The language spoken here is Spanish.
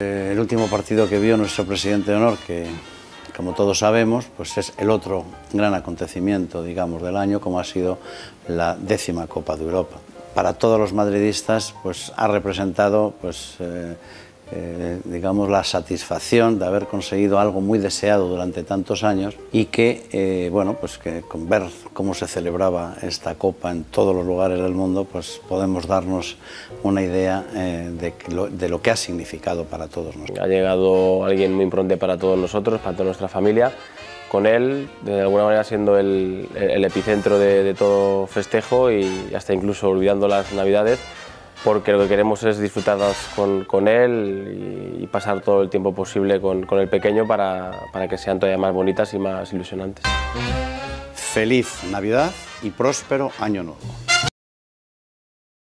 Eh, el último partido que vio nuestro presidente de honor, que como todos sabemos, pues es el otro gran acontecimiento, digamos, del año, como ha sido la décima Copa de Europa. Para todos los madridistas, pues ha representado, pues, eh, eh, digamos, la satisfacción de haber conseguido algo muy deseado durante tantos años y que, eh, bueno, pues que con ver cómo se celebraba esta copa en todos los lugares del mundo, pues podemos darnos una idea eh, de, lo, que ha significado para todos nosotros. Ha llegado alguien muy importante para todos nosotros, para toda nuestra familia, con él, de alguna manera siendo el, el epicentro de todo festejo y hasta incluso olvidando las navidades porque lo que queremos es disfrutar con, con él y, y, pasar todo el tiempo posible con, con el pequeño para, para, que sean todavía más bonitas y más ilusionantes. Feliz Navidad y próspero Año Nuevo.